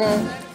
Come